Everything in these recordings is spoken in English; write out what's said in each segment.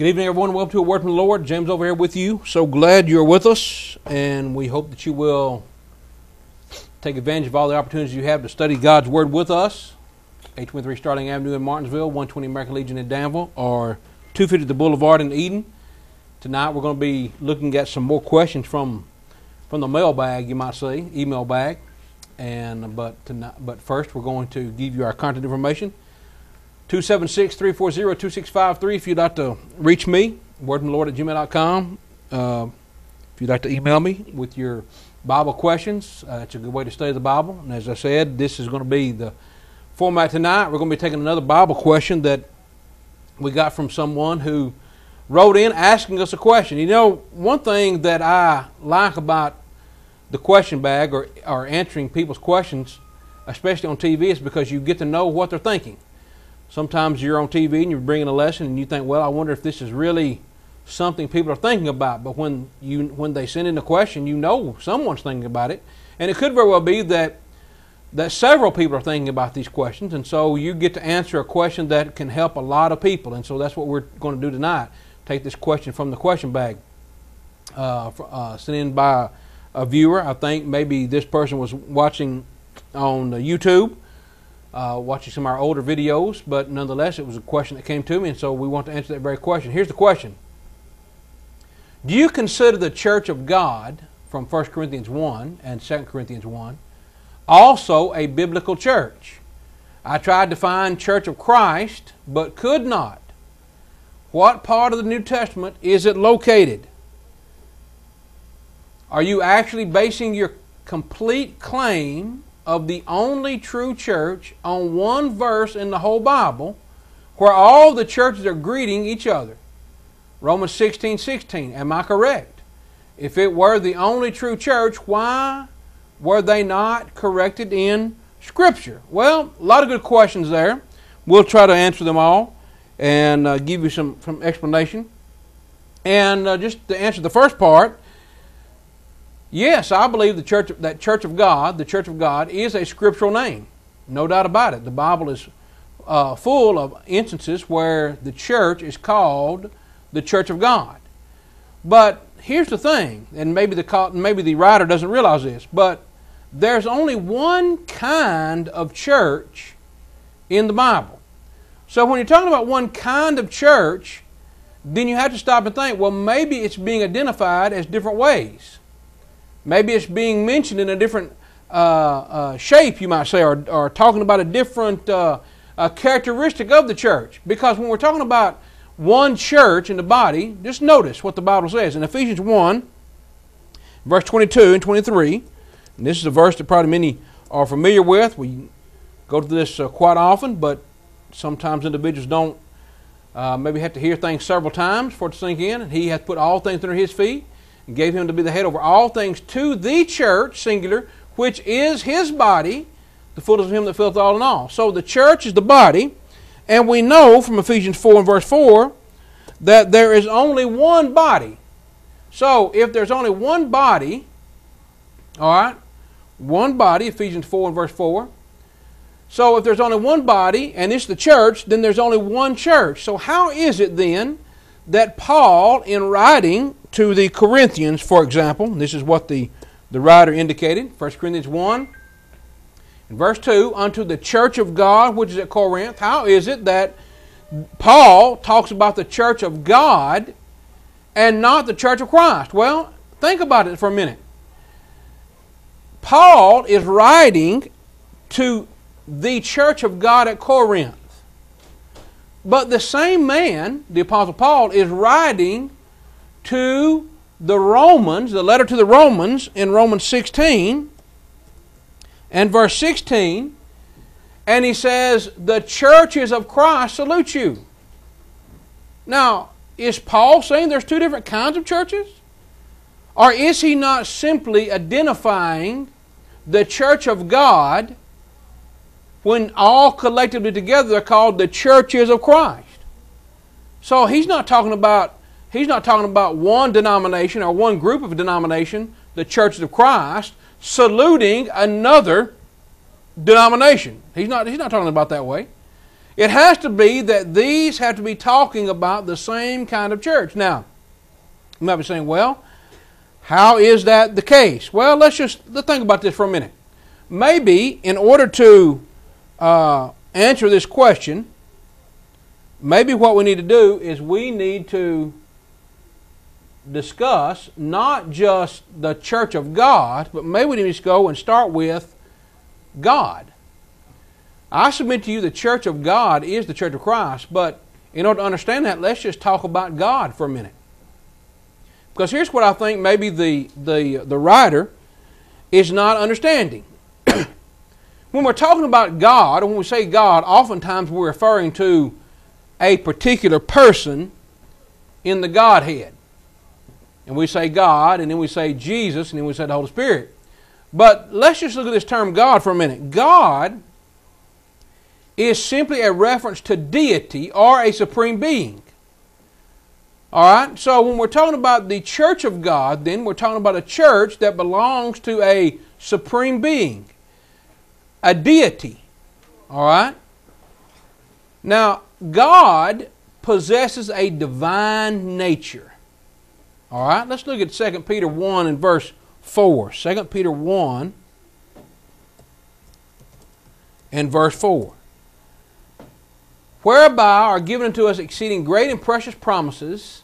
Good evening, everyone. Welcome to a word from the Lord. James over here with you. So glad you're with us, and we hope that you will take advantage of all the opportunities you have to study God's Word with us. 823 Starling Avenue in Martinsville, 120 American Legion in Danville, or 250 The Boulevard in Eden. Tonight we're going to be looking at some more questions from from the mailbag, you might say, email bag. And but tonight, but first we're going to give you our contact information. 276-340-2653 if you'd like to reach me, wordfromthelord at gmail.com. Uh, if you'd like to email me with your Bible questions, uh, it's a good way to study the Bible. And as I said, this is going to be the format tonight. We're going to be taking another Bible question that we got from someone who wrote in asking us a question. You know, one thing that I like about the question bag or, or answering people's questions, especially on TV, is because you get to know what they're thinking. Sometimes you're on TV and you're bringing a lesson and you think, well, I wonder if this is really something people are thinking about. But when you when they send in a question, you know someone's thinking about it, and it could very well be that that several people are thinking about these questions, and so you get to answer a question that can help a lot of people. And so that's what we're going to do tonight. Take this question from the question bag, uh, uh, sent in by a viewer. I think maybe this person was watching on YouTube uh, watching some of our older videos, but nonetheless, it was a question that came to me, and so we want to answer that very question. Here's the question Do you consider the church of God from 1 Corinthians 1 and 2 Corinthians 1 also a biblical church? I tried to find Church of Christ, but could not. What part of the New Testament is it located? Are you actually basing your complete claim of the only true church on one verse in the whole Bible where all the churches are greeting each other. Romans 16 16. Am I correct? If it were the only true church, why were they not corrected in Scripture? Well, a lot of good questions there. We'll try to answer them all and uh, give you some, some explanation. And uh, just to answer the first part, Yes, I believe the church that Church of God, the Church of God, is a scriptural name. No doubt about it. The Bible is uh, full of instances where the church is called the Church of God. But here's the thing, and maybe the maybe the writer doesn't realize this, but there's only one kind of church in the Bible. So when you're talking about one kind of church, then you have to stop and think, well, maybe it's being identified as different ways. Maybe it's being mentioned in a different uh, uh, shape, you might say, or, or talking about a different uh, characteristic of the church. Because when we're talking about one church in the body, just notice what the Bible says. In Ephesians 1, verse 22 and 23, and this is a verse that probably many are familiar with. We go to this uh, quite often, but sometimes individuals don't uh, maybe have to hear things several times for it to sink in. And he hath put all things under his feet and gave him to be the head over all things to the church, singular, which is his body, the fullness of him that filleth all in all. So the church is the body, and we know from Ephesians 4 and verse 4 that there is only one body. So if there's only one body, all right, one body, Ephesians 4 and verse 4. So if there's only one body, and it's the church, then there's only one church. So how is it then that Paul, in writing to the Corinthians, for example, this is what the, the writer indicated, 1 Corinthians 1, in verse 2, unto the church of God which is at Corinth. How is it that Paul talks about the church of God and not the church of Christ? Well, think about it for a minute. Paul is writing to the church of God at Corinth. But the same man, the Apostle Paul, is writing to the Romans, the letter to the Romans in Romans 16 and verse 16, and he says, The churches of Christ salute you. Now, is Paul saying there's two different kinds of churches? Or is he not simply identifying the church of God when all collectively together are called the churches of Christ? So he's not talking about he's not talking about one denomination or one group of denomination, the churches of Christ, saluting another denomination. He's not, he's not talking about that way. It has to be that these have to be talking about the same kind of church. Now, you might be saying, well, how is that the case? Well, let's just let's think about this for a minute. Maybe in order to uh, answer this question, maybe what we need to do is we need to discuss not just the church of God, but maybe we need to go and start with God. I submit to you the church of God is the church of Christ, but in order to understand that, let's just talk about God for a minute. Because here's what I think maybe the, the, the writer is not understanding. when we're talking about God, when we say God, oftentimes we're referring to a particular person in the Godhead. And we say God, and then we say Jesus, and then we say the Holy Spirit. But let's just look at this term God for a minute. God is simply a reference to deity or a supreme being. All right? So when we're talking about the church of God, then we're talking about a church that belongs to a supreme being, a deity. All right? Now, God possesses a divine nature. All right? Let's look at 2 Peter 1 and verse 4. 2 Peter 1 and verse 4 whereby are given unto us exceeding great and precious promises,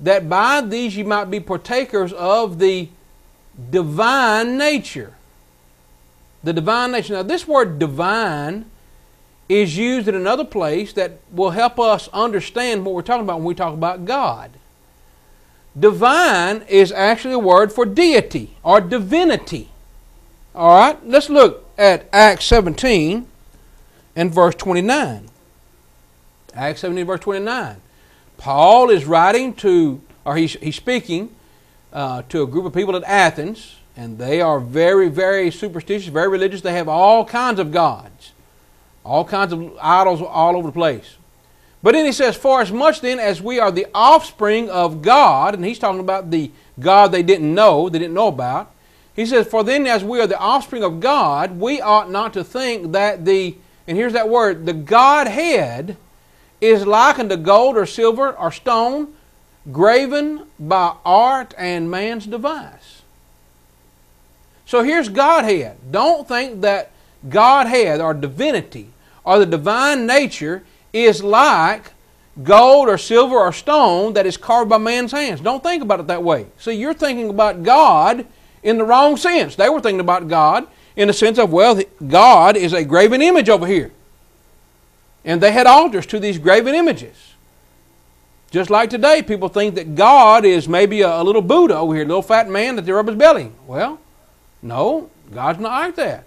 that by these ye might be partakers of the divine nature. The divine nature. Now, this word divine is used in another place that will help us understand what we're talking about when we talk about God. Divine is actually a word for deity or divinity. All right, let's look at Acts 17 and verse 29. Acts 17, verse 29. Paul is writing to, or he's, he's speaking uh, to a group of people at Athens, and they are very, very superstitious, very religious. They have all kinds of gods, all kinds of idols all over the place. But then he says, For as much then as we are the offspring of God, and he's talking about the God they didn't know, they didn't know about. He says, For then as we are the offspring of God, we ought not to think that the, and here's that word, the Godhead is likened to gold or silver or stone graven by art and man's device. So here's Godhead. Don't think that Godhead or divinity or the divine nature is like gold or silver or stone that is carved by man's hands. Don't think about it that way. See, you're thinking about God in the wrong sense. They were thinking about God in the sense of, well, God is a graven image over here. And they had altars to these graven images. Just like today, people think that God is maybe a, a little Buddha over here, a little fat man that they rub his belly. Well, no, God's not like that.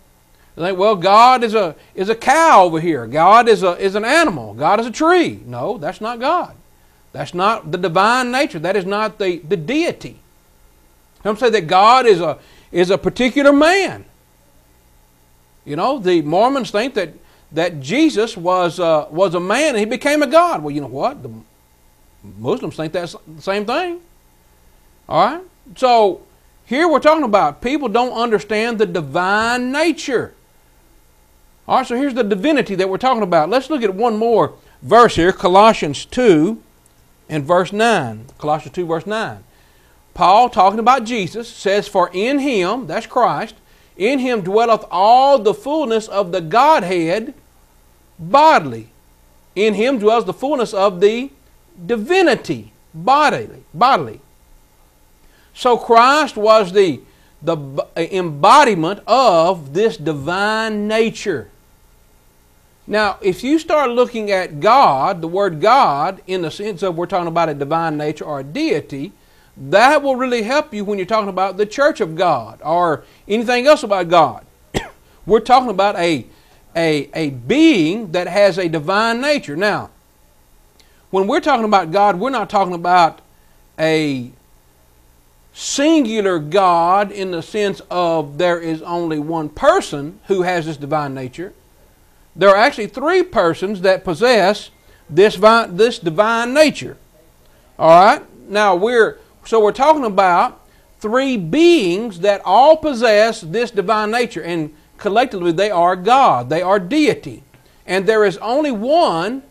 They think, well, God is a is a cow over here. God is a is an animal. God is a tree. No, that's not God. That's not the divine nature. That is not the, the deity. Some say that God is a is a particular man. You know, the Mormons think that that Jesus was, uh, was a man and he became a God. Well, you know what? The Muslims think that's the same thing. All right? So, here we're talking about people don't understand the divine nature. All right, so here's the divinity that we're talking about. Let's look at one more verse here Colossians 2 and verse 9. Colossians 2, verse 9. Paul, talking about Jesus, says, For in him, that's Christ, in him dwelleth all the fullness of the Godhead bodily. In him dwells the fullness of the divinity bodily. Bodily. So Christ was the, the embodiment of this divine nature. Now, if you start looking at God, the word God, in the sense of we're talking about a divine nature or a deity, that will really help you when you're talking about the church of God or anything else about God. we're talking about a a, a being that has a divine nature. Now, when we're talking about God, we're not talking about a singular God in the sense of there is only one person who has this divine nature. There are actually three persons that possess this, this divine nature. All right? Now, we're so we're talking about three beings that all possess this divine nature. And collectively they are God, they are deity. And there is only one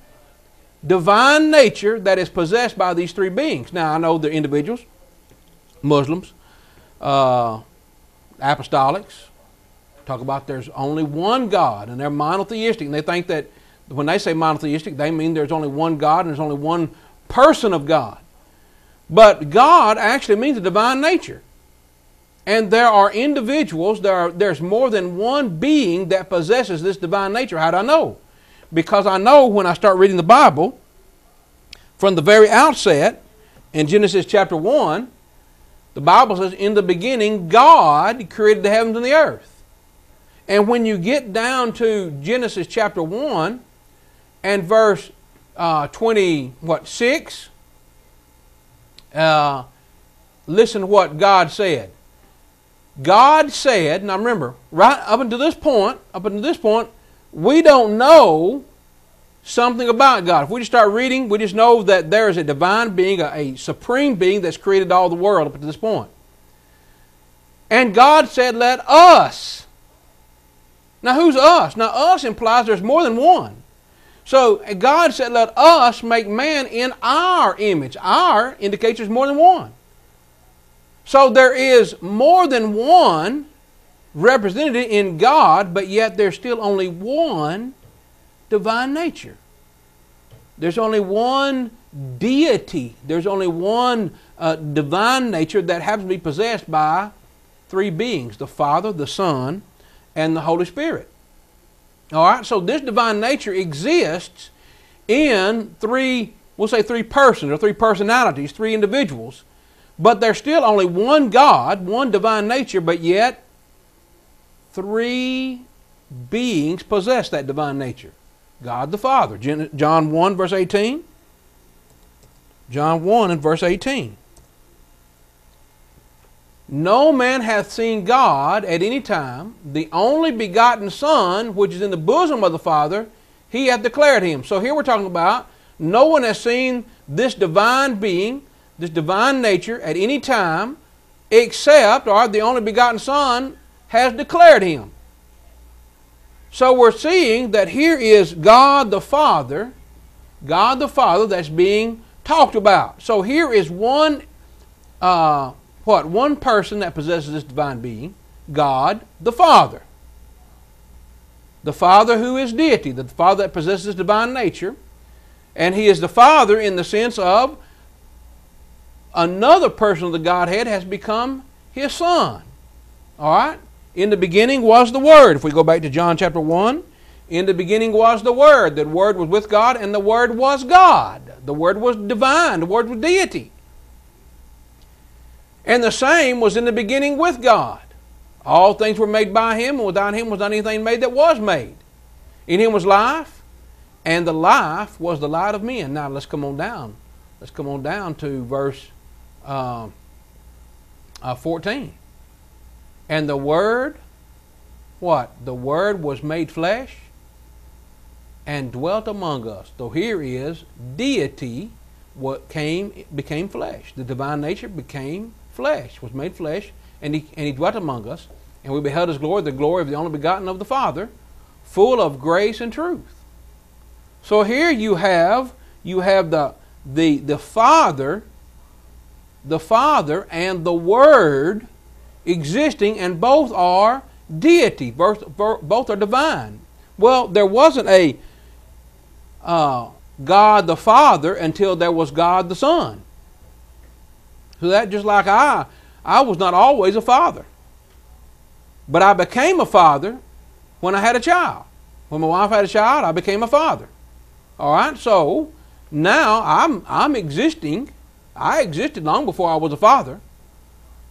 divine nature that is possessed by these three beings. Now, I know they're individuals, Muslims, uh, apostolics, talk about there's only one God, and they're monotheistic, and they think that when they say monotheistic, they mean there's only one God and there's only one person of God. But God actually means a divine nature. And there are individuals, there are, there's more than one being that possesses this divine nature. How do I know? Because I know when I start reading the Bible, from the very outset, in Genesis chapter 1, the Bible says, In the beginning, God created the heavens and the earth. And when you get down to Genesis chapter 1 and verse uh, 20, what, 6, uh, listen to what God said. God said, now remember, right up until this point, up until this point, we don't know something about God. If we just start reading, we just know that there is a divine being, a, a supreme being that's created all the world up to this point. And God said, Let us. Now, who's us? Now, us implies there's more than one. So, God said, Let us make man in our image. Our indicates there's more than one. So, there is more than one represented in God, but yet there's still only one divine nature. There's only one deity. There's only one uh, divine nature that happens to be possessed by three beings the Father, the Son, and the Holy Spirit. All right, so this divine nature exists in three, we'll say three persons or three personalities, three individuals. But there's still only one God, one divine nature, but yet three beings possess that divine nature. God the Father. John 1, verse 18. John 1 and verse 18. No man hath seen God at any time. The only begotten Son, which is in the bosom of the Father, he hath declared him. So here we're talking about no one has seen this divine being, this divine nature at any time, except, or the only begotten Son has declared him. So we're seeing that here is God the Father, God the Father that's being talked about. So here is one, uh, what? One person that possesses this divine being, God the Father. The Father who is deity, the Father that possesses divine nature. And He is the Father in the sense of another person of the Godhead has become His Son. All right? In the beginning was the Word. If we go back to John chapter 1, in the beginning was the Word. The Word was with God, and the Word was God. The Word was divine. The Word was deity. And the same was in the beginning with God. All things were made by Him, and without Him was not anything made that was made. In Him was life, and the life was the light of men. Now let's come on down. Let's come on down to verse uh, uh, 14. And the Word, what? The Word was made flesh and dwelt among us. So here is deity what came became flesh. The divine nature became flesh, was made flesh, and he, and he dwelt among us. And we beheld his glory, the glory of the only begotten of the Father, full of grace and truth. So here you have you have the the the Father, the Father and the Word existing, and both are deity. Both, both are divine. Well, there wasn't a uh, God the Father until there was God the Son. So that just like I, I was not always a father. But I became a father when I had a child. When my wife had a child, I became a father. All right, so now I'm, I'm existing. I existed long before I was a father.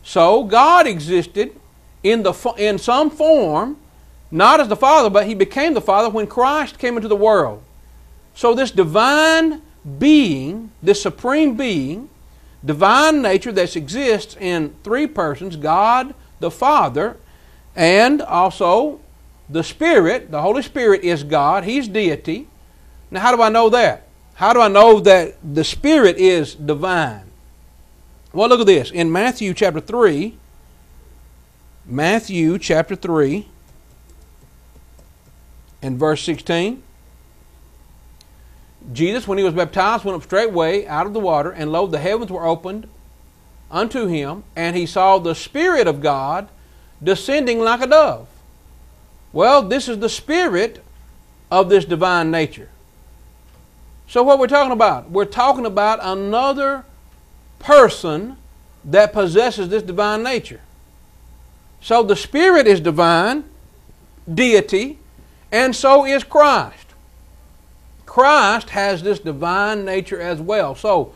So God existed in, the, in some form, not as the Father, but He became the Father when Christ came into the world. So this divine being, this supreme being, divine nature that exists in three persons God, the Father, and also the Spirit. The Holy Spirit is God, He's deity. Now, how do I know that? How do I know that the Spirit is divine? Well, look at this. In Matthew chapter 3, Matthew chapter 3, and verse 16. Jesus, when he was baptized, went up straightway out of the water, and lo, the heavens were opened unto him, and he saw the Spirit of God descending like a dove. Well, this is the Spirit of this divine nature. So, what we're talking about? We're talking about another person that possesses this divine nature. So, the Spirit is divine, deity, and so is Christ. Christ has this divine nature as well. So,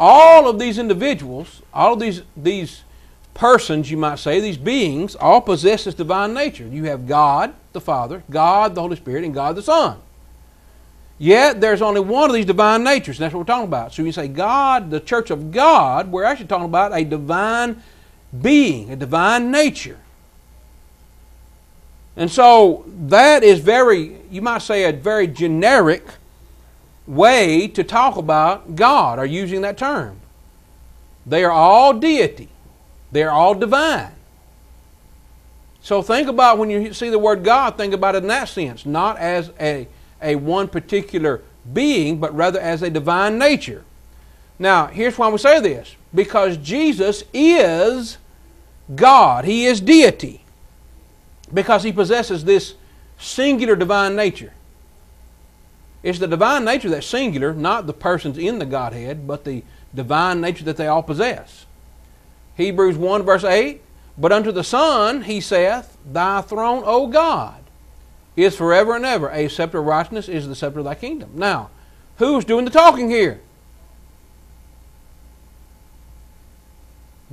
all of these individuals, all of these, these persons, you might say, these beings, all possess this divine nature. You have God the Father, God the Holy Spirit, and God the Son. Yet there's only one of these divine natures, and that's what we're talking about. So you say God, the church of God, we're actually talking about a divine being, a divine nature. And so that is very, you might say, a very generic way to talk about God or using that term. They are all deity, they are all divine. So think about when you see the word God, think about it in that sense, not as a, a one particular being, but rather as a divine nature. Now, here's why we say this because Jesus is God, He is deity, because He possesses this singular divine nature. It's the divine nature that's singular, not the persons in the Godhead, but the divine nature that they all possess. Hebrews 1, verse 8 But unto the Son he saith, Thy throne, O God, is forever and ever. A scepter of righteousness is the scepter of thy kingdom. Now, who's doing the talking here?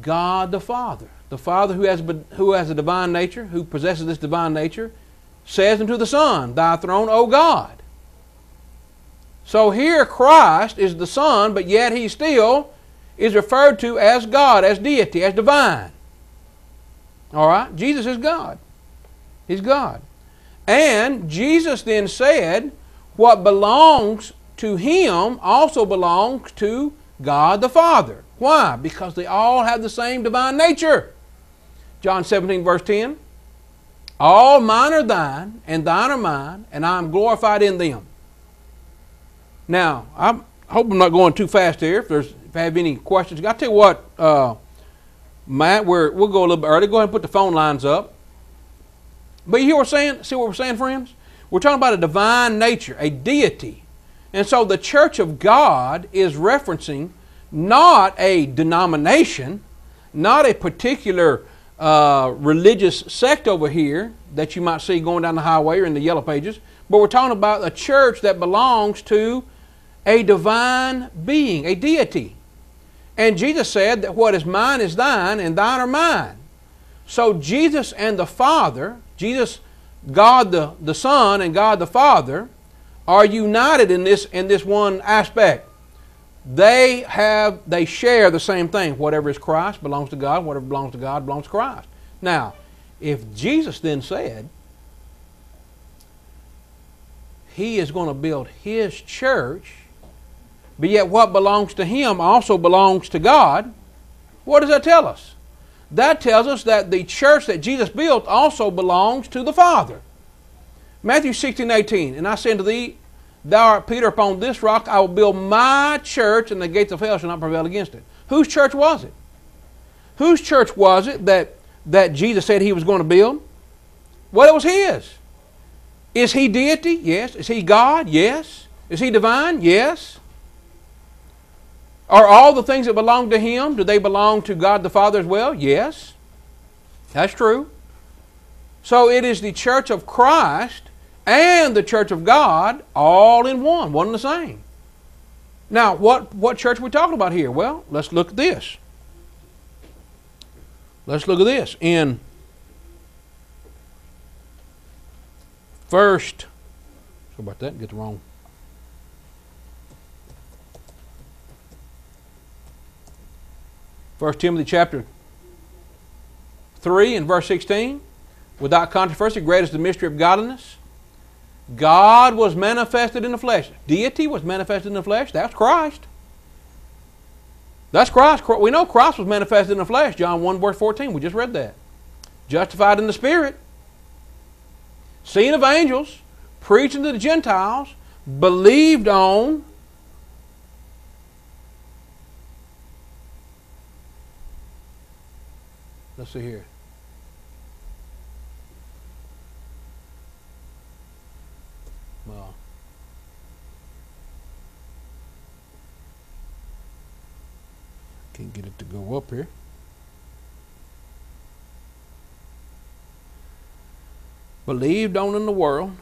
God the Father. The Father who has, who has a divine nature, who possesses this divine nature, says unto the Son, Thy throne, O God. So here Christ is the Son, but yet he still is referred to as God, as deity, as divine. All right? Jesus is God. He's God. And Jesus then said, what belongs to him also belongs to God the Father. Why? Because they all have the same divine nature. John 17, verse 10 All mine are thine, and thine are mine, and I am glorified in them. Now, I hope I'm not going too fast here. If there's if I have any questions, I'll tell you what, uh, Matt, we're, we'll go a little bit early. Go ahead and put the phone lines up. But you hear what we're saying? See what we're saying, friends? We're talking about a divine nature, a deity. And so the church of God is referencing not a denomination, not a particular uh, religious sect over here that you might see going down the highway or in the yellow pages, but we're talking about a church that belongs to a divine being, a deity. And Jesus said that what is mine is thine, and thine are mine. So Jesus and the Father, Jesus, God the, the Son, and God the Father, are united in this in this one aspect. They have they share the same thing. Whatever is Christ belongs to God, whatever belongs to God belongs to Christ. Now, if Jesus then said he is going to build his church but yet what belongs to him also belongs to God. What does that tell us? That tells us that the church that Jesus built also belongs to the Father. Matthew 16, 18. And I say unto thee, Thou art Peter, upon this rock I will build my church, and the gates of hell shall not prevail against it. Whose church was it? Whose church was it that, that Jesus said he was going to build? Well, it was his. Is he deity? Yes. Is he God? Yes. Is he divine? Yes. Are all the things that belong to Him, do they belong to God the Father as well? Yes. That's true. So it is the church of Christ and the church of God all in one, one and the same. Now, what, what church are we talking about here? Well, let's look at this. Let's look at this. In first, sorry about that, get the wrong 1 Timothy chapter 3 and verse 16. Without controversy, great is the mystery of godliness. God was manifested in the flesh. Deity was manifested in the flesh. That's Christ. That's Christ. We know Christ was manifested in the flesh. John 1 verse 14. We just read that. Justified in the Spirit. Seen of angels. Preaching to the Gentiles. Believed on let's see here. Well, can't get it to go up here. Believed on in the world.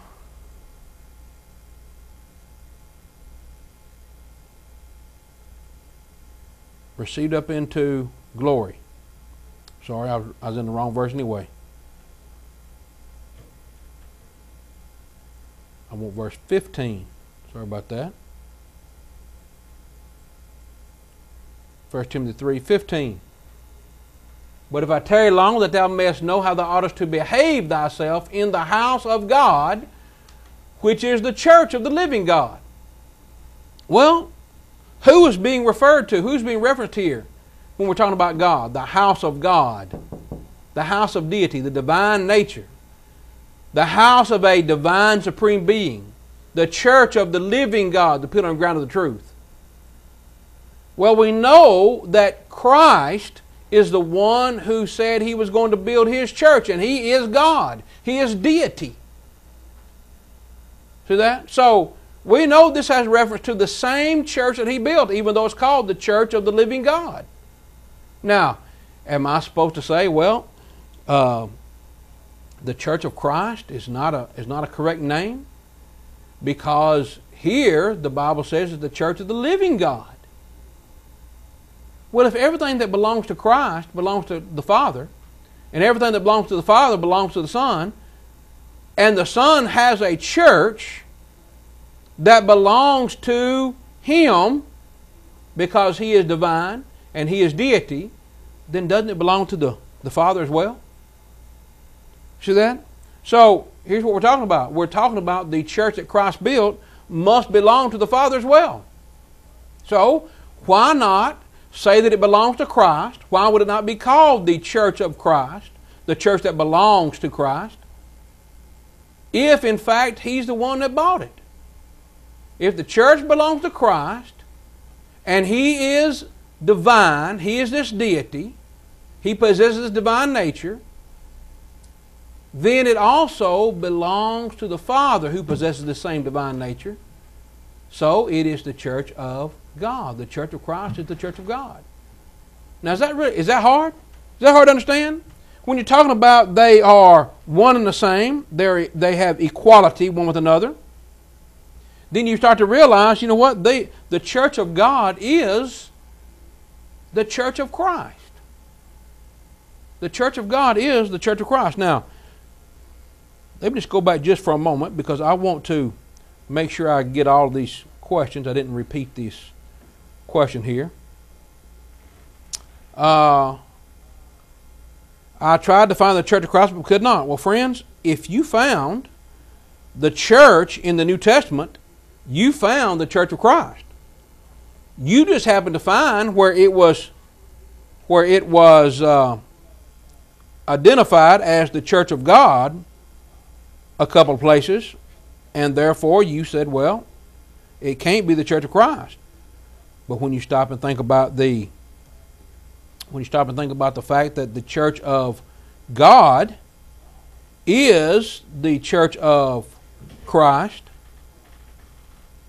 Received up into glory. Sorry, I was, in the wrong verse anyway. I want verse 15. Sorry about that. 1 Timothy 3 15. But if I tarry long, that thou mayest know how thou oughtest to behave thyself in the house of God, which is the church of the living God. Well, who is being referred to? Who's being referenced here when we're talking about God? The house of God, the house of deity, the divine nature, the house of a divine supreme being, the church of the living God, the pillar and ground of the truth. Well, we know that Christ is the one who said he was going to build his church, and he is God. He is deity. See that? So, we know this has reference to the same church that he built, even though it's called the church of the living God. Now, am I supposed to say, well, uh, the church of Christ is not a, is not a correct name? Because here the Bible says it's the church of the living God. Well, if everything that belongs to Christ belongs to the Father, and everything that belongs to the Father belongs to the Son, and the Son has a church that belongs to Him because He is divine and He is deity, then doesn't it belong to the, the Father as well? See that? So, here's what we're talking about. We're talking about the church that Christ built must belong to the Father as well. So, why not say that it belongs to Christ, why would it not be called the church of Christ, the church that belongs to Christ, if in fact He's the one that bought it? If the church belongs to Christ and He is divine, He is this deity, He possesses divine nature, then it also belongs to the Father who possesses the same divine nature. So it is the church of God. The church of Christ is the church of God. Now, is that really, is that hard? Is that hard to understand? When you're talking about they are one and the same, they they have equality one with another. Then you start to realize, you know what? They the church of God is the church of Christ. The church of God is the church of Christ. Now, let me just go back just for a moment because I want to make sure I get all these questions. I didn't repeat this question here. Uh, I tried to find the church of Christ, but could not. Well, friends, if you found the church in the New Testament, you found the church of Christ. You just happened to find where it was, where it was uh, identified as the church of God, a couple of places, and therefore you said, well, it can't be the church of Christ. But when you stop and think about the when you stop and think about the fact that the church of God is the church of Christ,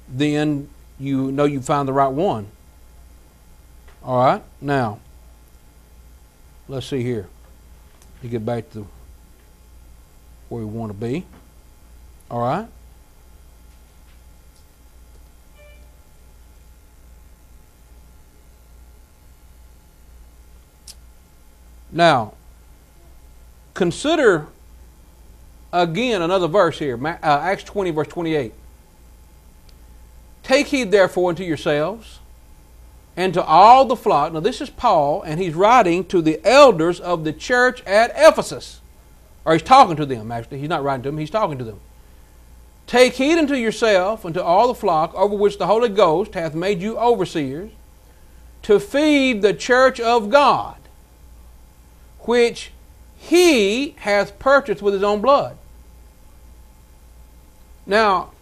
then you know you found the right one. All right? Now, let's see here. You get back to where we want to be. All right? Now, consider again another verse here, uh, Acts 20, verse 28. Take heed therefore unto yourselves and to all the flock. Now, this is Paul, and he's writing to the elders of the church at Ephesus. Or he's talking to them, actually. He's not writing to them, he's talking to them. Take heed unto yourself and to all the flock over which the Holy Ghost hath made you overseers, to feed the church of God which he hath purchased with his own blood. Now,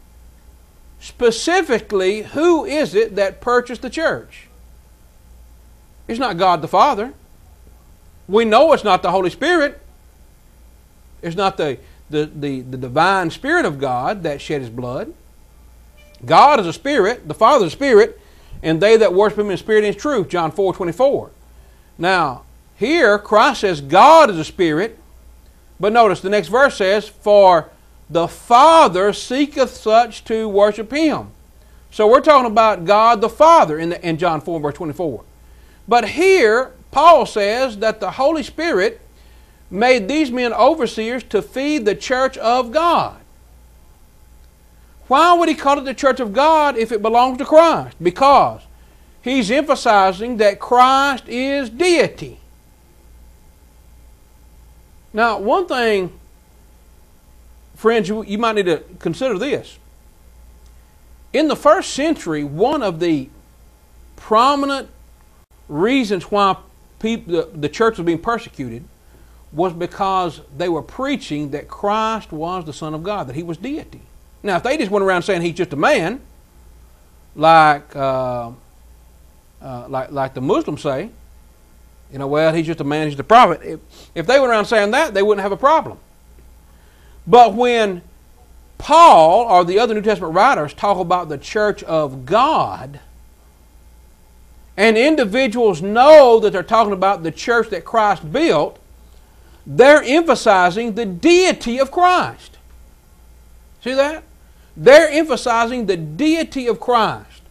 specifically, who is it that purchased the church? It's not God the Father. we know it's not the Holy Spirit. It's not the, the, the, the divine Spirit of God that shed his blood. God is a spirit, the Father is a spirit, and they that worship him in spirit and in truth, John 4 24. Now, here Christ says God is a spirit, but notice the next verse says, For the Father seeketh such to worship him. So we're talking about God the Father in, the, in John 4 verse 24. But here, Paul says that the Holy Spirit made these men overseers to feed the church of God. Why would he call it the church of God if it belongs to Christ? Because he's emphasizing that Christ is deity. Now, one thing, friends, you, you might need to consider this. In the first century, one of the prominent reasons why people, the, the church was being persecuted was because they were preaching that Christ was the Son of God, that he was deity. Now, if they just went around saying he's just a man, like, uh, uh, like, like the Muslims say, you know, well, he's just a man, he's the prophet. If, if they went around saying that, they wouldn't have a problem. But when Paul or the other New Testament writers talk about the church of God, and individuals know that they're talking about the church that Christ built, they're emphasizing the deity of Christ. See that? They're emphasizing the deity of Christ.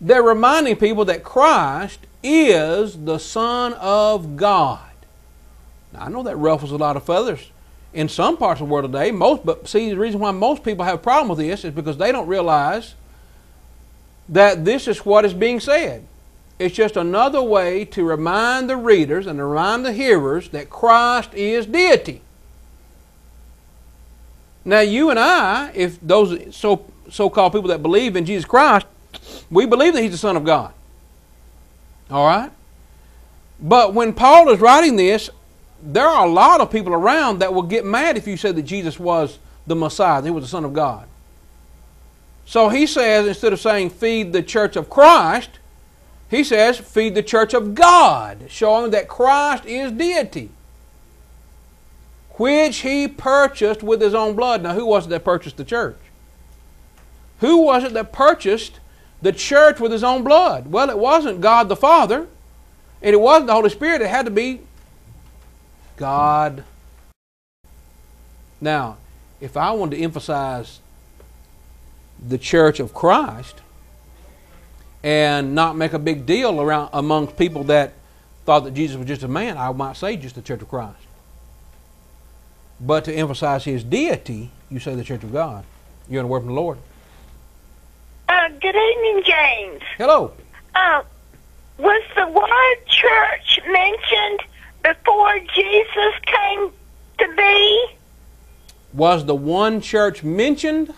They're reminding people that Christ is the Son of God. Now, I know that ruffles a lot of feathers in some parts of the world today. Most, but see, the reason why most people have a problem with this is because they don't realize that this is what is being said. It's just another way to remind the readers and to remind the hearers that Christ is deity. Now, you and I, if those so so called people that believe in Jesus Christ, we believe that He's the Son of God. All right? But when Paul is writing this, there are a lot of people around that will get mad if you said that Jesus was the Messiah, that He was the Son of God. So he says, instead of saying feed the church of Christ, he says feed the church of God, showing that Christ is deity, which he purchased with his own blood. Now, who was it that purchased the church? Who was it that purchased the church with his own blood? Well, it wasn't God the Father, and it wasn't the Holy Spirit. It had to be God. Now, if I wanted to emphasize the church of Christ and not make a big deal around amongst people that thought that Jesus was just a man, I might say just the church of Christ. But to emphasize his deity, you say the church of God. You're in the word from the Lord. Uh, good evening, James. Hello. Uh, was the word church mentioned before Jesus came to be? Was the one church mentioned?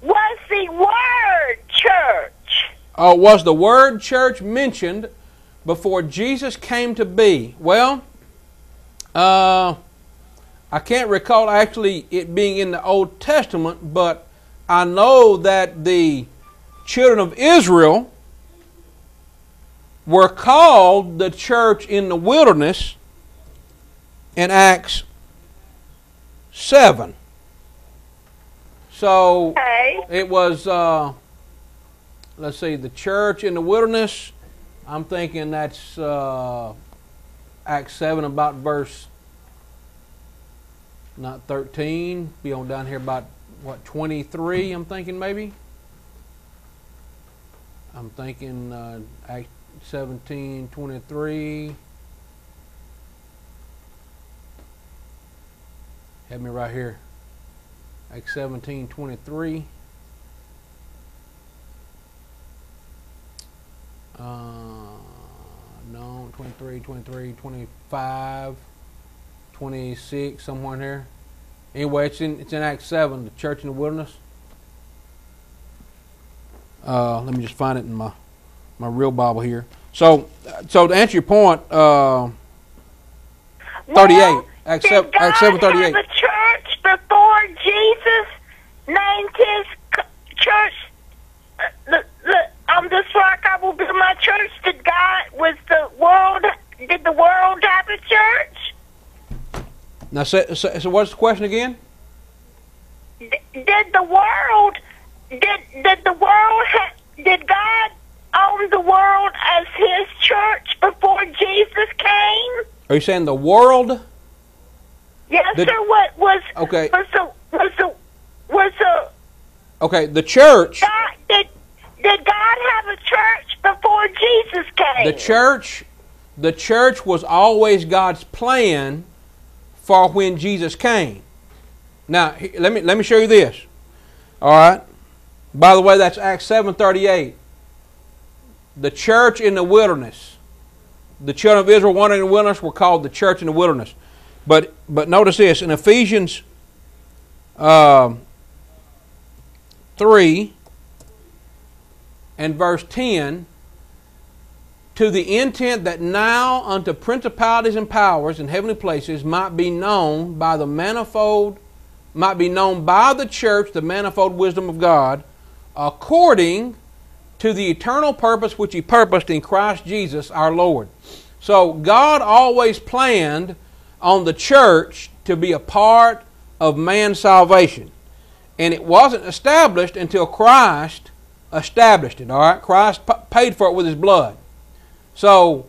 Was the word church? Uh, was the word church mentioned before Jesus came to be? Well, uh, I can't recall actually it being in the Old Testament, but I know that the children of Israel were called the church in the wilderness in Acts 7. So Okay. it was, uh, let's see, the church in the wilderness. I'm thinking that's uh, Acts 7, about verse, not 13, be on down here about, what, 23, I'm thinking maybe? I'm thinking uh, Acts 17, 23. Have me right here. Acts 17, 23. Uh, no, 23, 23, 25, 26, somewhere in here. Anyway, it's in, it's in Acts 7, the church in the wilderness. Uh, let me just find it in my, my real Bible here. So, so to answer your point, uh, 38. Well, Acts did 7, God Acts 7, 38. have a church before Jesus named his church? Uh, the, the, on this rock I will build my church. Did God, was the world did the world have a church? Now, so, so, so what's the question again? D- did the world did did the world ha- did God own the world as His church before Jesus came? Are you saying the world? Yes, Did- sir. What was Okay. was the was the was the Okay, the church. God did did God have a church before Jesus came? The church, the church was always God's plan for when Jesus came. Now, let me let me show you this. All right. By the way, that's Acts seven thirty eight. The church in the wilderness. The children of Israel wandering in the wilderness were called the church in the wilderness. But but notice this in Ephesians um, three and verse ten to the intent that now unto principalities and powers in heavenly places might be known by the manifold might be known by the church the manifold wisdom of God according to the eternal purpose which he purposed in Christ Jesus our Lord. So God always planned on the church to be a part of man's salvation. And it wasn't established until Christ established it, all right? Christ p- paid for it with his blood. So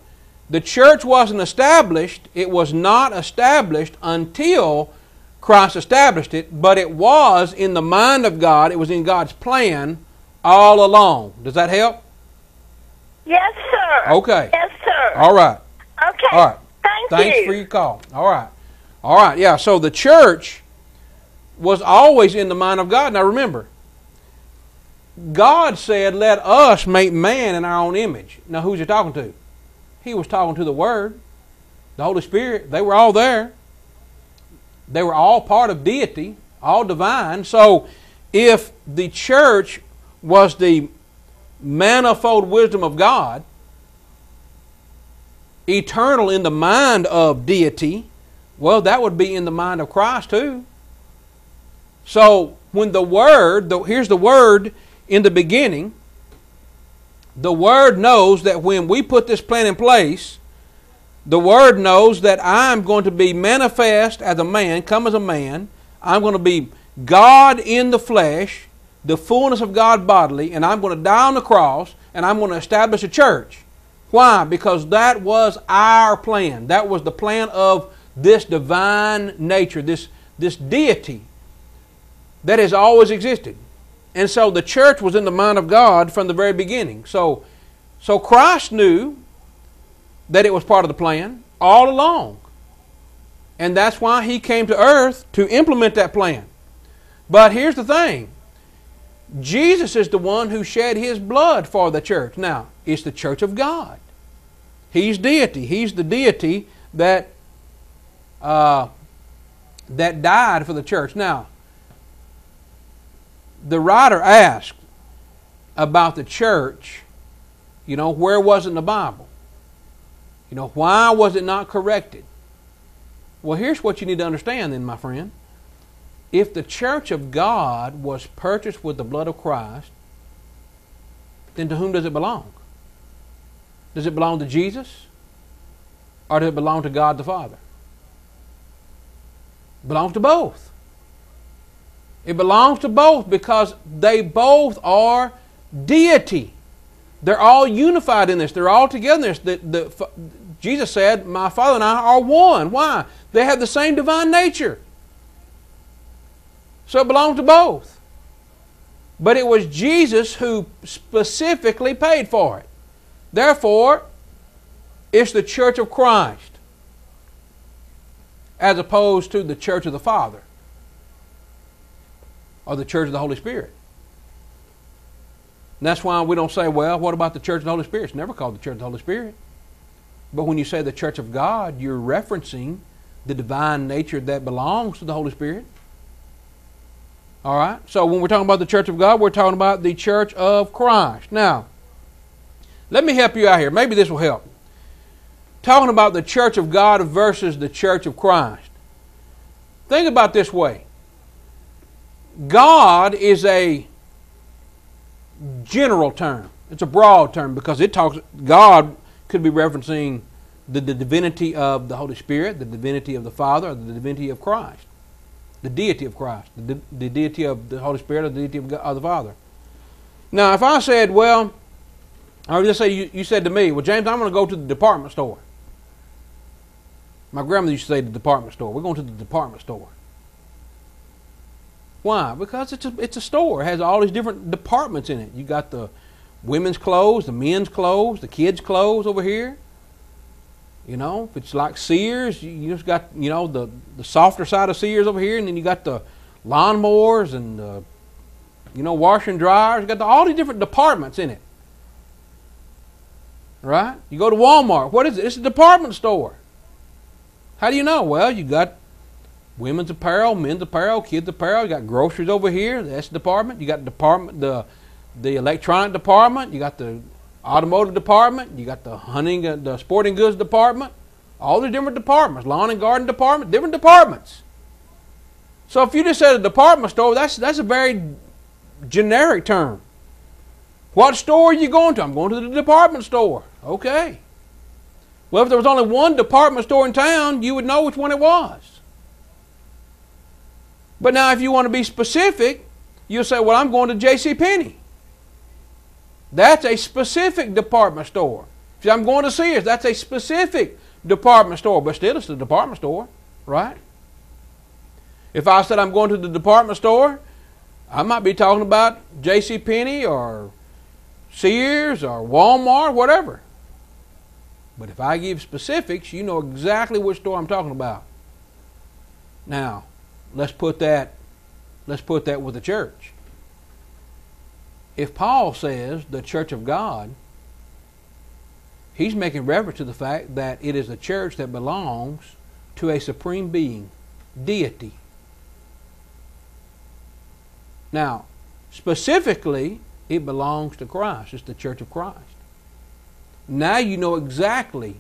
the church wasn't established, it was not established until Christ established it, but it was in the mind of God, it was in God's plan all along. Does that help? yes, sir. Okay. Yes, sir. All right. Okay. All right. Thank Thanks you. for your call. All right. All right. Yeah. So the church was always in the mind of God. Now remember, God said, Let us make man in our own image. Now who's he talking to? He was talking to the Word, the Holy Spirit. They were all there. They were all part of deity, all divine. So if the church was the manifold wisdom of God, eternal in the mind of deity, well, that would be in the mind of Christ too. So when the Word, the, here's the Word in the beginning, the Word knows that when we put this plan in place, the Word knows that I'm going to be manifest as a man, come as a man. I'm going to be God in the flesh, the fullness of God bodily, and I'm going to die on the cross, and I'm going to establish a church. Why? Because that was our plan. That was the plan of this divine nature, this, this deity that has always existed. And so the church was in the mind of God from the very beginning. So, so Christ knew that it was part of the plan all along. And that's why he came to earth to implement that plan. But here's the thing Jesus is the one who shed his blood for the church. Now, it's the church of God. He's deity. He's the deity that uh, that died for the church. Now, the writer asked about the church. You know, where was it in the Bible? You know, why was it not corrected? Well, here's what you need to understand, then, my friend. If the church of God was purchased with the blood of Christ, then to whom does it belong? Does it belong to Jesus? Or does it belong to God the Father? It belongs to both. It belongs to both because they both are deity. They're all unified in this. They're all together in this. The, the, Jesus said, My Father and I are one. Why? They have the same divine nature. So it belongs to both. But it was Jesus who specifically paid for it. Therefore, it's the church of Christ as opposed to the church of the Father or the church of the Holy Spirit. And that's why we don't say, well, what about the church of the Holy Spirit? It's never called the church of the Holy Spirit. But when you say the church of God, you're referencing the divine nature that belongs to the Holy Spirit. All right? So when we're talking about the church of God, we're talking about the church of Christ. Now, let me help you out here. Maybe this will help. Talking about the church of God versus the church of Christ. Think about this way God is a general term. It's a broad term because it talks, God could be referencing the, the divinity of the Holy Spirit, the divinity of the Father, or the divinity of Christ, the deity of Christ, the, the deity of the Holy Spirit, or the deity of, God, of the Father. Now, if I said, well, or just say you, you said to me, well, James, I'm going to go to the department store. My grandmother used to say the department store. We're going to the department store. Why? Because it's a, it's a store. It has all these different departments in it. You got the women's clothes, the men's clothes, the kids' clothes over here. You know, if it's like Sears, you just got you know the the softer side of Sears over here, and then you got the lawnmowers and the you know washer and dryers. You got the, all these different departments in it. Right? You go to Walmart. What is it? It's a department store. How do you know? Well, you got women's apparel, men's apparel, kids apparel. You got groceries over here. That's the department. You got department the the electronic department. You got the automotive department, you got the hunting, uh, the sporting goods department, all the different departments, lawn and garden department, different departments. So if you just said a department store, that's that's a very generic term. What store are you going to? I'm going to the department store. Okay. Well, if there was only one department store in town, you would know which one it was. But now if you want to be specific, you'll say, well, I'm going to J.C. Penney. That's a specific department store. See, I'm going to Sears. That's a specific department store, but still it's a department store, right? If I said I'm going to the department store, I might be talking about J.C. Penney or Sears or Walmart, whatever. But if I give specifics, you know exactly which store I'm talking about. Now, let's put that let's put that with the church if Paul says the church of God, he's making reference to the fact that it is a church that belongs to a supreme being, deity. Now, specifically, it belongs to Christ. It's the church of Christ. Now you know exactly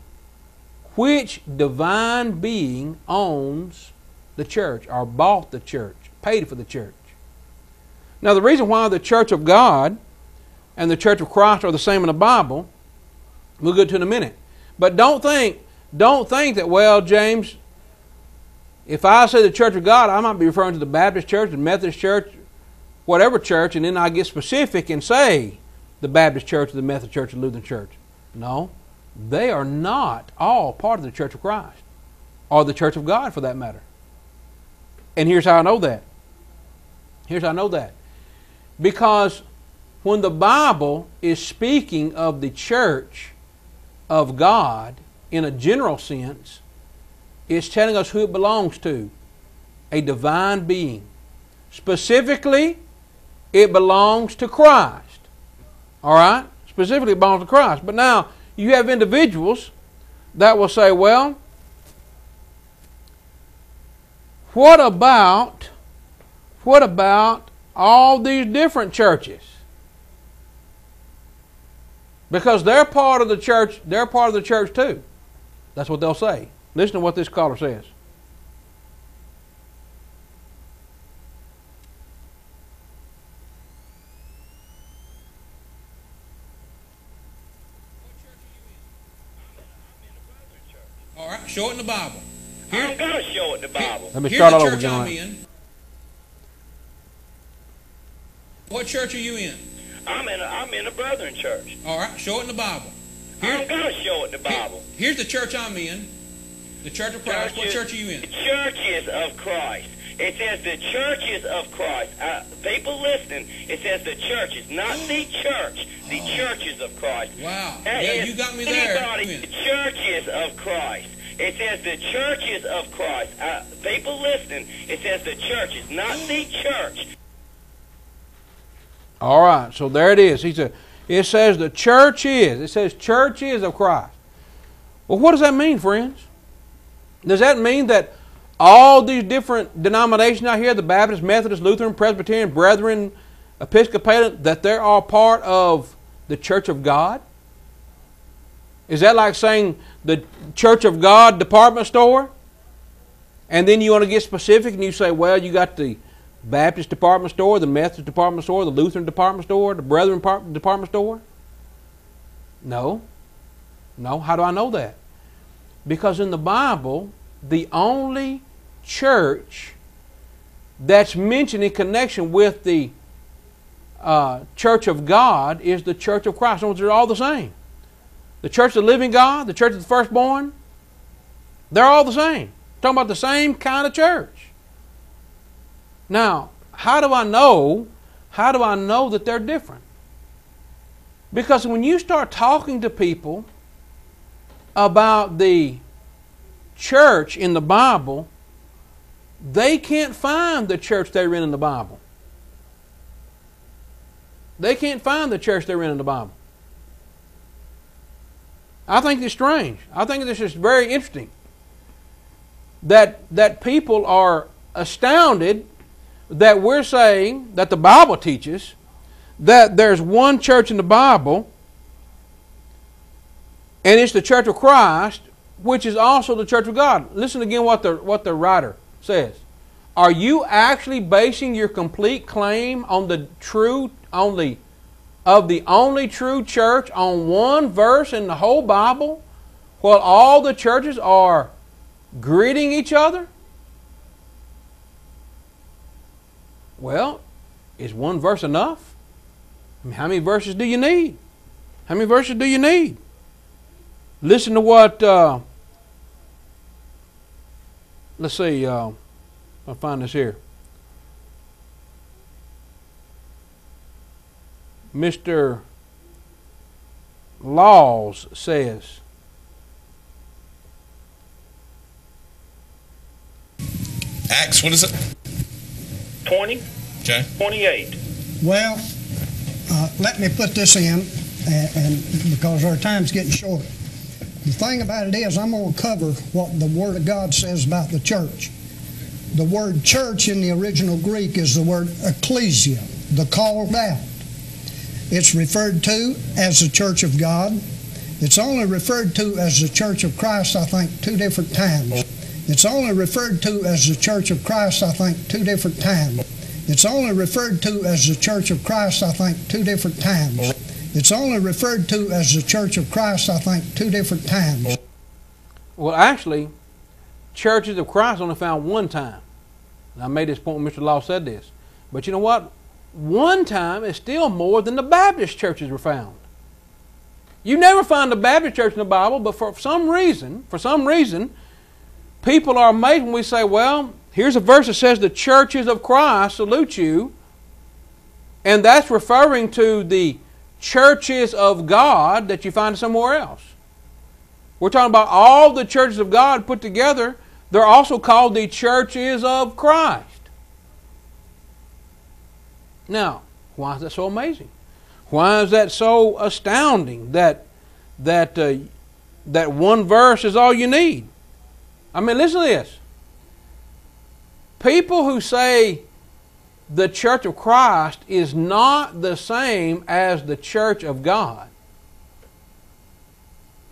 which divine being owns the church or bought the church, paid for the church. Now, the reason why the church of God and the church of Christ are the same in the Bible, we'll get to in a minute. But don't think, don't think that, well, James, if I say the church of God, I might be referring to the Baptist church, the Methodist church, whatever church, and then I get specific and say the Baptist church, the Methodist church, the Lutheran church. No, they are not all part of the church of Christ or the church of God for that matter. And here's how I know that. Here's how I know that. Because when the Bible is speaking of the church of God in a general sense, it's telling us who it belongs to a divine being. Specifically, it belongs to Christ. All right? Specifically, it belongs to Christ. But now, you have individuals that will say, well, what about what about all these different churches. Because they're part of the church, they're part of the church too. That's what they'll say. Listen to what this caller says. All right, show it in the Bible. Here, I'm going to show it in the Bible. Let me start all over again. What church are you in? I'm in a, I'm in a Brethren church. All right, show it in the Bible. Here, I'm going to show it in the Bible. Here, here's the church I'm in. The Church of Christ. Churches, what church are you in? The Churches of Christ. It says the churches of Christ. Uh, people listening, it says the churches, not the church, the oh. churches of Christ. Wow. That yeah, you got me there. Anybody, the churches of Christ. It says the churches of Christ. Uh, people listening, it says the churches, not the church. All right, so there it is. He said, it says the church is. It says church is of Christ. Well, what does that mean, friends? Does that mean that all these different denominations out here, the Baptist, Methodist, Lutheran, Presbyterian, Brethren, Episcopalian, that they're all part of the church of God? Is that like saying the church of God department store? And then you want to get specific and you say, well, you got the Baptist department store, the Methodist department store, the Lutheran department store, the Brethren department store? No. No. How do I know that? Because in the Bible, the only church that's mentioned in connection with the uh, church of God is the church of Christ. they're all the same. The church of the living God, the church of the firstborn, they're all the same. Talking about the same kind of church. Now, how do I know? How do I know that they're different? Because when you start talking to people about the church in the Bible, they can't find the church they're in in the Bible. They can't find the church they're in in the Bible. I think it's strange. I think this is very interesting that that people are astounded that we're saying that the Bible teaches that there's one church in the Bible and it's the church of Christ which is also the church of God. Listen again what the what the writer says. Are you actually basing your complete claim on the true only of the only true church on one verse in the whole Bible while all the churches are greeting each other? Well, is one verse enough? I mean, how many verses do you need? How many verses do you need? Listen to what, uh, let's see, uh, I'll find this here. Mr. Laws says, Acts, what is it? 20, Okay. 28. Well, uh, let me put this in, and, and because our time's getting short. The thing about it is, I'm going to cover what the Word of God says about the church. The word church in the original Greek is the word ecclesia, the called out. It's referred to as the church of God. It's only referred to as the church of Christ, I think, two different times. It's only referred to as the church of Christ, I think, two different times. It's only referred to as the church of Christ, I think, two different times. It's only referred to as the church of Christ, I think, two different times. Well, actually, churches of Christ only found one time. I made this point when Mr. Law said this. But you know what? One time is still more than the Baptist churches were found. You never find a Baptist church in the Bible, but for some reason, for some reason, people are amazed when we say, well, here's a verse that says the churches of Christ salute you. And that's referring to the churches of God that you find somewhere else. We're talking about all the churches of God put together they're also called the churches of Christ. Now, why is that so amazing? Why is that so astounding that that uh, that one verse is all you need? I mean, listen to this. People who say the church of Christ is not the same as the church of God.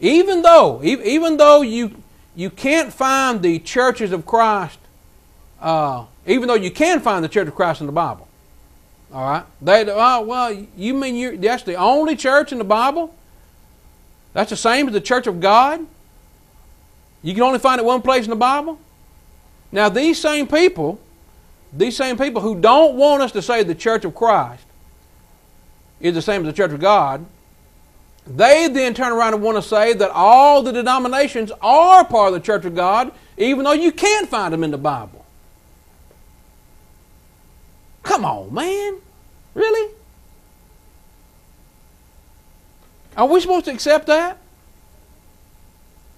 Even though, even though you you can't find the churches of Christ, uh, even though you can find the Church of Christ in the Bible. All right? They, oh, well, you mean you that's the only church in the Bible? That's the same as the Church of God? You can only find it one place in the Bible? Now, these same people, these same people who don't want us to say the Church of Christ is the same as the Church of God, they then turn around and want to say that all the denominations are part of the Church of God, even though you can't find them in the Bible. Come on, man. Really? Are we supposed to accept that?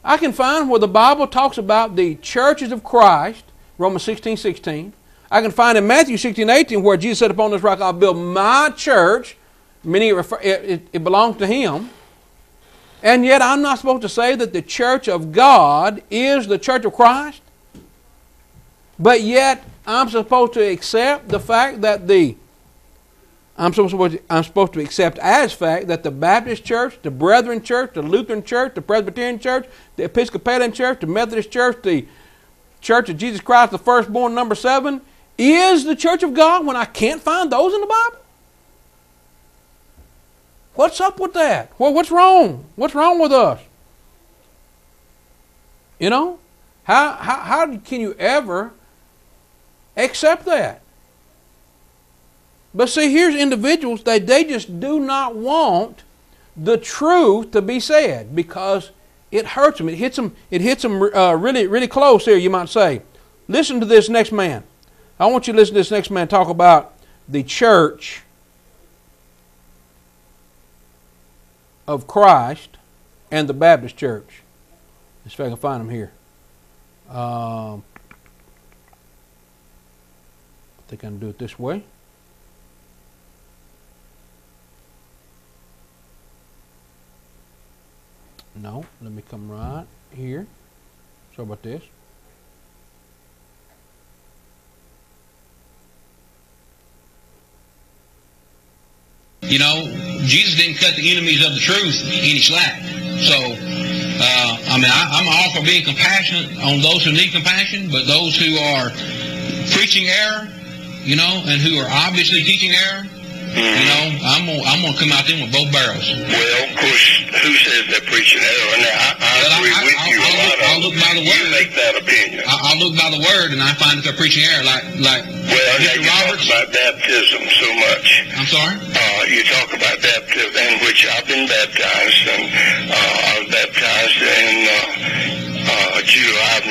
I can find where the Bible talks about the churches of Christ, Romans 16, 16. I can find in Matthew 16, 18 where Jesus said, Upon this rock I'll build my church meaning it, it, it belongs to Him. And yet, I'm not supposed to say that the church of God is the church of Christ. But yet, I'm supposed to accept the fact that the I'm supposed, to, I'm supposed to accept as fact that the Baptist church, the Brethren church, the Lutheran church, the Presbyterian church, the Episcopalian church, the Methodist church, the Church of Jesus Christ, the firstborn, number seven, is the church of God when I can't find those in the Bible? What's up with that? Well, what's wrong? What's wrong with us? You know? How, how, how can you ever accept that? But see, here's individuals that they just do not want the truth to be said because it hurts them. It hits them. It hits them uh, really, really close here. You might say. Listen to this next man. I want you to listen to this next man talk about the church of Christ and the Baptist church. Let's see if I can find them here. Um, I think I can do it this way. No, let me come right here. Sorry about this. You know, Jesus didn't cut the enemies of the truth any slack. So, uh, I mean, I, I'm all for being compassionate on those who need compassion, but those who are preaching error, you know, and who are obviously teaching error, you know, I'm gonna, I'm gonna come out there with both barrels. Well, of course, who says they're preaching error? Now, I, I Well, I- agree I- with I'll- you a I'll lot look- of I'll look by the You word. make that opinion. I, I'll look by the word and I find that they're preaching error, like like well, now Mr. you talk Roberts. about baptism so much. I'm sorry. Uh, you talk about baptism, in which I've been baptized, and uh, I was baptized in uh, uh, July of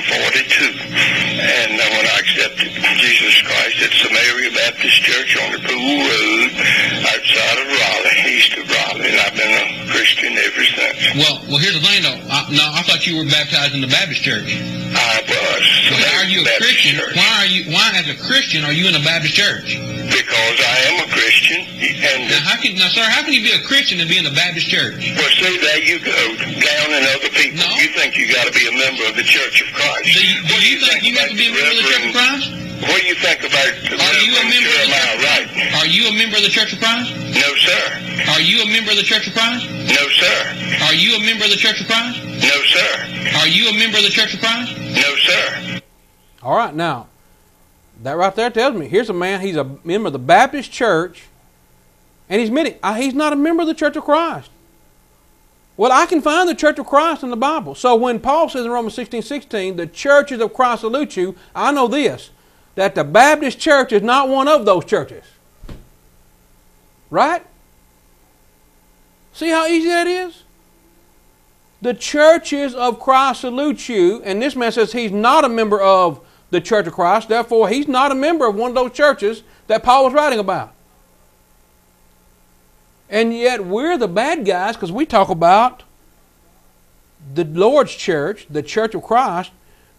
1942. And uh, when I accepted Jesus Christ at Samaria Baptist Church on the Poole Road outside of Raleigh, east of Raleigh, and I've been a Christian ever since. Well, well, here's the thing though. I, no, I thought you were baptized in the Baptist church. I was. So why are you a Baptist Christian? Church. Why are you? Why as a Christian are you in a Baptist church? Because I am a Christian, and Now, how can now, sir? How can you be a Christian and be in a Baptist church? well, see, there you go, down in other people. No. You think you got to be a member of the Church of Christ. Do you, do What you think you have to be a member of the Church of Christ? What do you think about the Are you a member of the Jeremiah Church? Wright? Are you a member of the Church of Christ? No, sir. Are you a member of the Church of Christ? No, sir. Are you a member of the Church of Christ? No, sir. Are you a member of the Church of Christ? No, sir. All right, now, that right there tells me here's a man, he's a member of the Baptist church, and he's admitting uh, he's not a member of the Church of Christ. Well, I can find the Church of Christ in the Bible. So when Paul says in Romans 16 16, the churches of Christ salute you, I know this that the Baptist church is not one of those churches. Right? See how easy that is? The churches of Christ salute you, and this man says he's not a member of the Church of Christ, therefore he's not a member of one of those churches that Paul was writing about. And yet we're the bad guys because we talk about the Lord's church, the Church of Christ,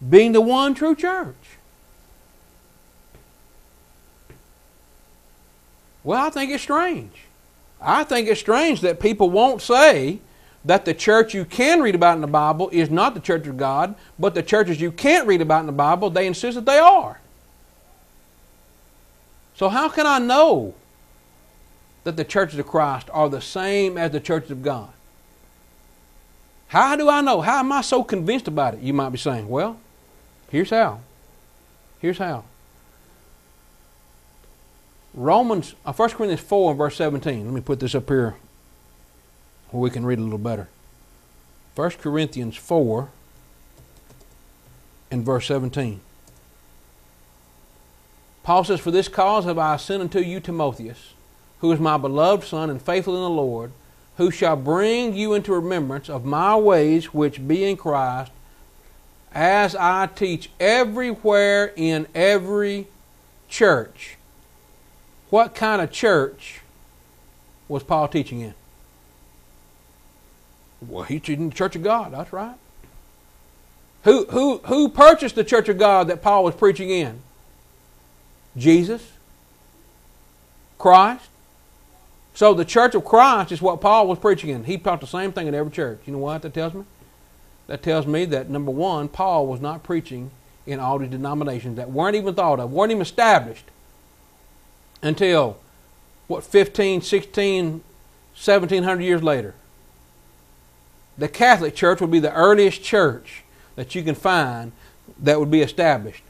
being the one true church. Well, I think it's strange. I think it's strange that people won't say that the church you can read about in the Bible is not the church of God, but the churches you can't read about in the Bible, they insist that they are. So, how can I know that the churches of Christ are the same as the churches of God? How do I know? How am I so convinced about it? You might be saying, well, here's how. Here's how. Romans, uh, 1 Corinthians 4 and verse 17. Let me put this up here where we can read a little better. 1 Corinthians 4 and verse 17. Paul says, For this cause have I sent unto you Timotheus, who is my beloved son and faithful in the Lord, who shall bring you into remembrance of my ways which be in Christ, as I teach everywhere in every church. What kind of church was Paul teaching in? Well, he's teaching the church of God. That's right. Who, who, who purchased the church of God that Paul was preaching in? Jesus? Christ? So the church of Christ is what Paul was preaching in. He taught the same thing in every church. You know what that tells me? That tells me that number one, Paul was not preaching in all these denominations that weren't even thought of, weren't even established until what 15, 16, 1700 years later. The Catholic Church would be the earliest church that you can find that would be established,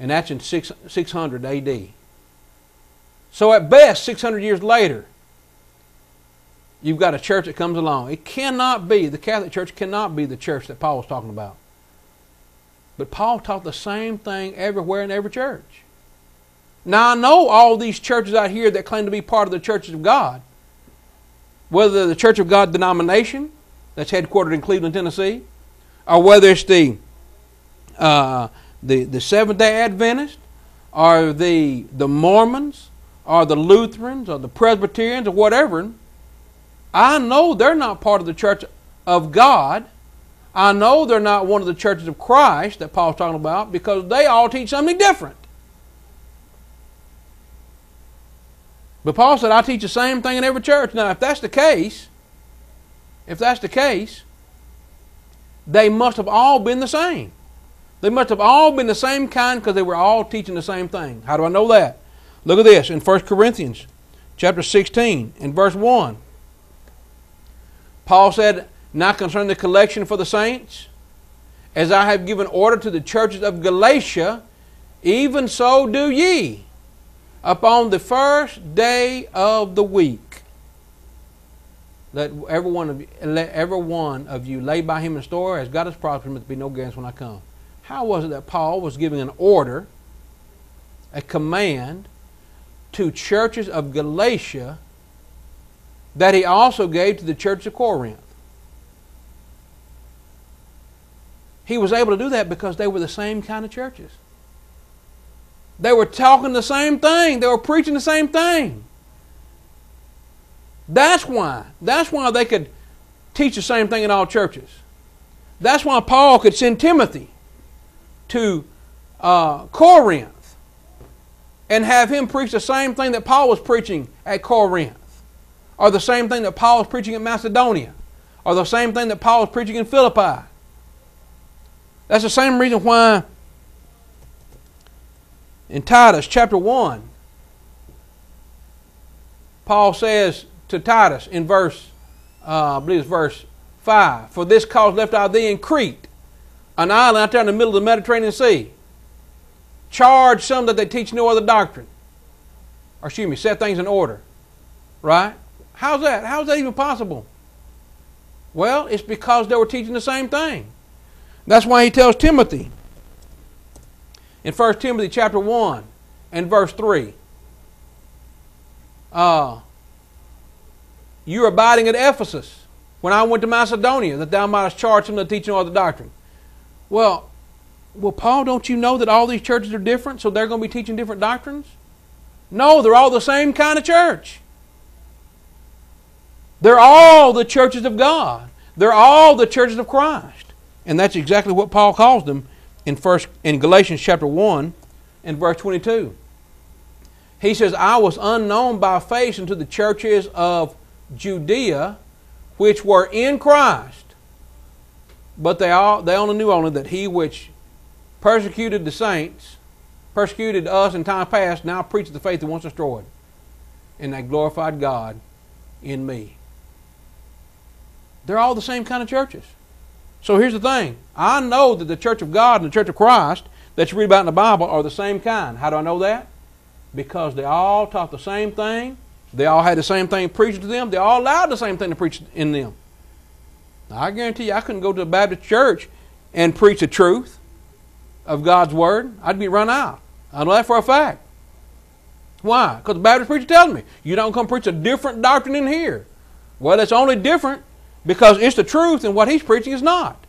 and that's in 6, 600 AD. So at best, 600 years later, you've got a church that comes along. It cannot be, the Catholic Church cannot be the church that Paul was talking about. But Paul taught the same thing everywhere in every church. Now I know all these churches out here that claim to be part of the churches of God, whether the Church of God denomination that's headquartered in Cleveland, Tennessee, or whether it's the uh, the the Seventh Day Adventist, or the the Mormons, or the Lutherans, or the Presbyterians, or whatever. I know they're not part of the church of God. I know they're not one of the churches of Christ that Paul's talking about because they all teach something different. But Paul said, I teach the same thing in every church. Now, if that's the case, if that's the case, they must have all been the same. They must have all been the same kind because they were all teaching the same thing. How do I know that? Look at this in 1 Corinthians chapter 16 in verse 1. Paul said, Not concerning the collection for the saints, as I have given order to the churches of Galatia, even so do ye upon the first day of the week. Let every one of you, let every one of you lay by him in store as God has promised him to be no guest when I come. How was it that Paul was giving an order, a command to churches of Galatia that he also gave to the church of Corinth? He was able to do that because they were the same kind of churches. They were talking the same thing. They were preaching the same thing. That's why. That's why they could teach the same thing in all churches. That's why Paul could send Timothy to uh, Corinth and have him preach the same thing that Paul was preaching at Corinth, or the same thing that Paul was preaching in Macedonia, or the same thing that Paul was preaching in Philippi. That's the same reason why in Titus chapter 1, Paul says to Titus in verse, uh, I believe it's verse 5, For this cause left I thee in Crete, an island out there in the middle of the Mediterranean Sea. Charge some that they teach no other doctrine. Or excuse me, set things in order. Right? How's that? How's that even possible? Well, it's because they were teaching the same thing. That's why he tells Timothy in 1 Timothy chapter 1 and verse 3. Uh, you are abiding at Ephesus when I went to Macedonia, that thou mightest charge them to teach no other doctrine. Well, well, Paul, don't you know that all these churches are different, so they're going to be teaching different doctrines? No, they're all the same kind of church. They're all the churches of God. They're all the churches of Christ. And that's exactly what Paul calls them in first in Galatians chapter 1 and verse 22. He says, I was unknown by face unto the churches of Judea, which were in Christ. But they all they only knew only that he which persecuted the saints, persecuted us in time past, now preaches the faith that once destroyed. And they glorified God in me. They're all the same kind of churches. So here's the thing. I know that the Church of God and the Church of Christ that you read about in the Bible are the same kind. How do I know that? Because they all taught the same thing. They all had the same thing preached to them. They all allowed the same thing to preach in them. Now, I guarantee you, I couldn't go to a Baptist church and preach the truth of God's Word. I'd be run out. I know that for a fact. Why? Because the Baptist preacher tells me, you don't come preach a different doctrine in here. Well, it's only different because it's the truth and what he's preaching is not.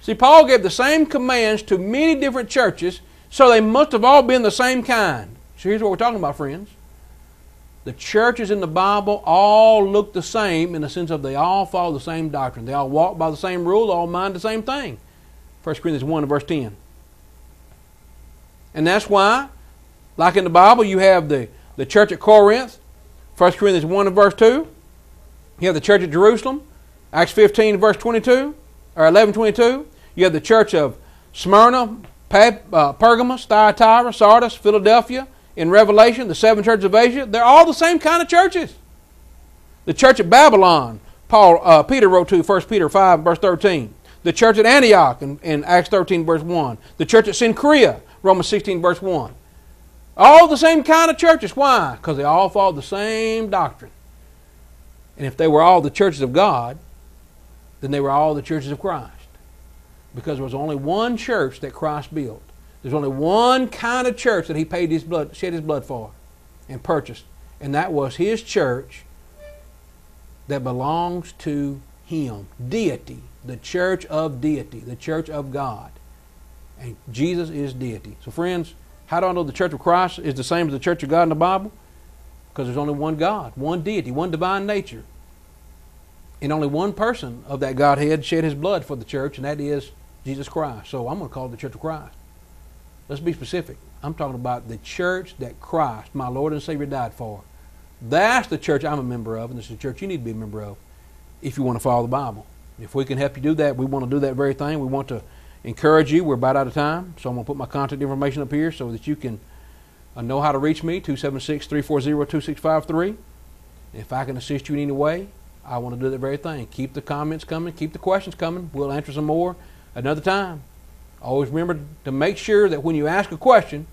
See, Paul gave the same commands to many different churches, so they must have all been the same kind. So here's what we're talking about, friends. The churches in the Bible all look the same in the sense of they all follow the same doctrine. They all walk by the same rule, all mind the same thing. 1 Corinthians 1 and verse 10. And that's why, like in the Bible, you have the, the church at Corinth, 1 Corinthians 1 and verse 2. You have the church at Jerusalem, Acts 15, verse 22, or 11, 22. You have the church of Smyrna, uh, Pergamos, Thyatira, Sardis, Philadelphia. In Revelation, the seven churches of Asia, they're all the same kind of churches. The church at Babylon, Paul, uh, Peter wrote to 1 Peter 5, verse 13. The church at Antioch in, in Acts 13, verse 1. The church at Cenchrea, Romans 16, verse 1. All the same kind of churches. Why? Because they all follow the same doctrine. And if they were all the churches of God, then they were all the churches of Christ. Because there was only one church that Christ built. There's only one kind of church that he paid his blood, shed his blood for, and purchased. And that was his church that belongs to him. Deity. The church of deity. The church of God. And Jesus is deity. So, friends, how do I know the church of Christ is the same as the church of God in the Bible? Because there's only one God, one deity, one divine nature. And only one person of that Godhead shed his blood for the church, and that is Jesus Christ. So I'm going to call it the church of Christ. Let's be specific. I'm talking about the church that Christ, my Lord and Savior, died for. That's the church I'm a member of, and this is the church you need to be a member of if you want to follow the Bible. If we can help you do that, we want to do that very thing. We want to encourage you. We're about out of time, so I'm going to put my contact information up here so that you can uh, know how to reach me 276 340 2653. If I can assist you in any way, I want to do that very thing. Keep the comments coming, keep the questions coming. We'll answer some more another time. Always remember to make sure that when you ask a question,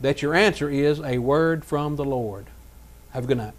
that your answer is a word from the Lord. Have a good night.